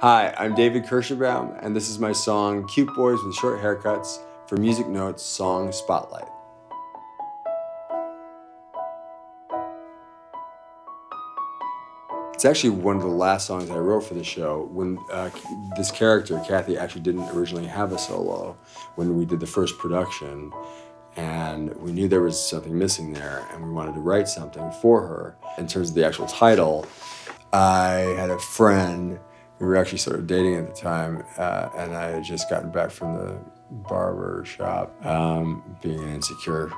Hi, I'm David Kirshenbaum, and this is my song Cute Boys with Short Haircuts for Music Notes Song Spotlight. It's actually one of the last songs I wrote for the show when uh, this character, Kathy, actually didn't originally have a solo when we did the first production. And we knew there was something missing there, and we wanted to write something for her. In terms of the actual title, I had a friend, we were actually sort of dating at the time, uh, and I had just gotten back from the barber shop, um, being an insecure,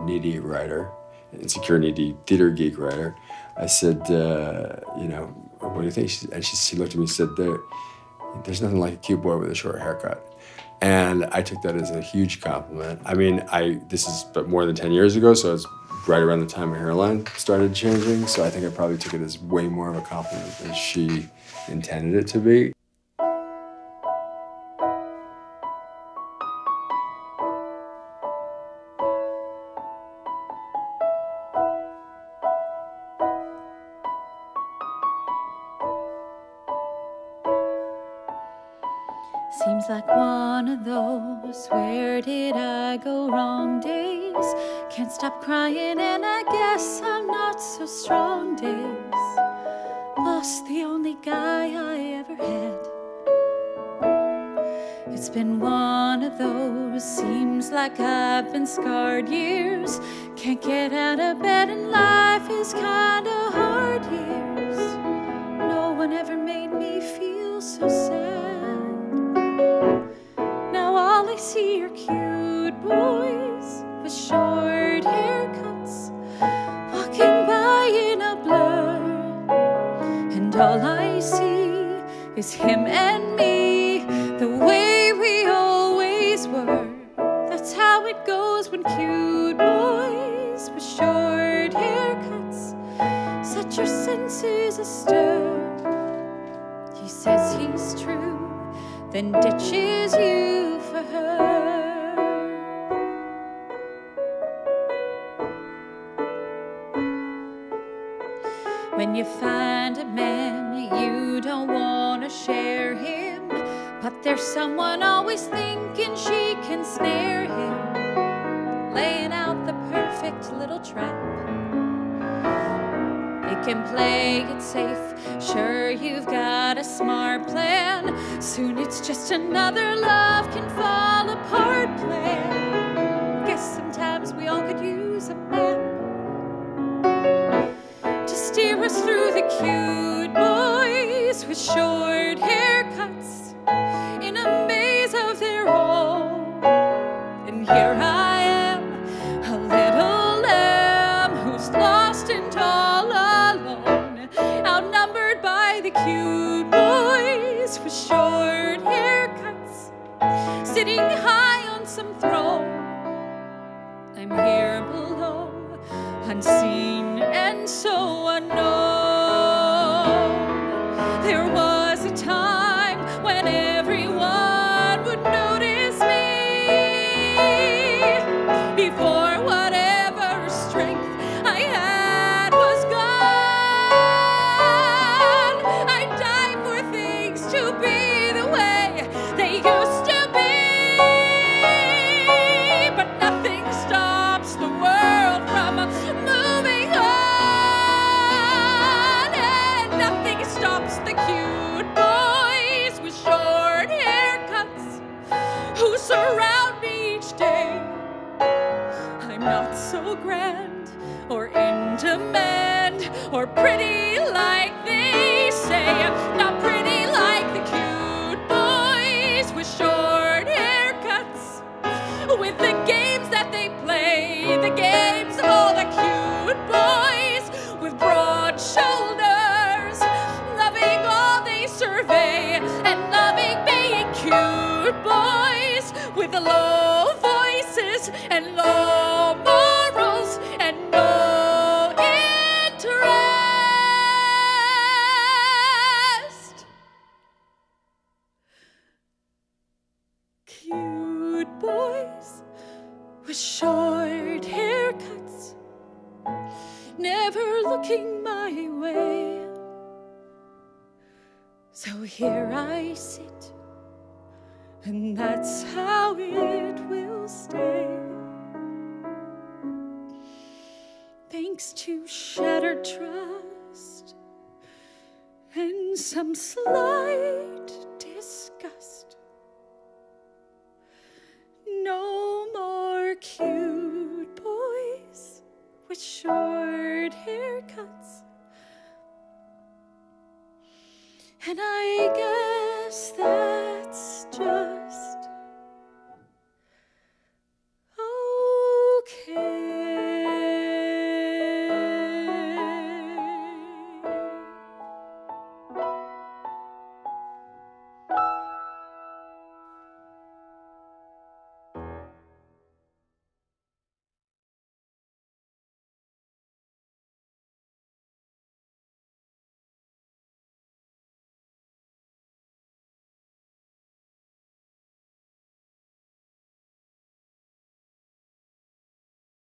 needy writer, insecure, needy theater geek writer. I said, uh, you know, what do you think? She, and she, she looked at me and said, there, there's nothing like a cute boy with a short haircut. And I took that as a huge compliment. I mean, I this is but more than 10 years ago, so it's right around the time my hairline started changing. So I think I probably took it as way more of a compliment than she intended it to be. Seems like one of those where did I go wrong days. Can't stop crying, and I guess I'm not so strong days. Lost the only guy I ever had. It's been one of those, seems like I've been scarred years. Can't get out of bed, and life is kinda hard years. No one ever made me feel so sad. And all I see is him and me, the way we always were. That's how it goes when cute boys with short haircuts set your senses astir. He says he's true, then ditches you for her. When you find a man you don't want to share him, but there's someone always thinking she can snare him, laying out the perfect little trap. It can play it safe. Sure, you've got a smart plan. Soon it's just another love can fall apart plan. Guess sometimes we all could use a map through the cute boys with short haircuts in a maze of their own. And here I am, a little lamb who's lost and all alone, outnumbered by the cute boys with short haircuts, sitting high on some throne. I'm here below, unseen surround me each day. I'm not so grand or in demand or pretty like and low morals and no interest. Cute boys with short haircuts, never looking my way. So here I sit, and that's how it stay. Thanks to shattered trust and some slight disgust. No more cute boys with short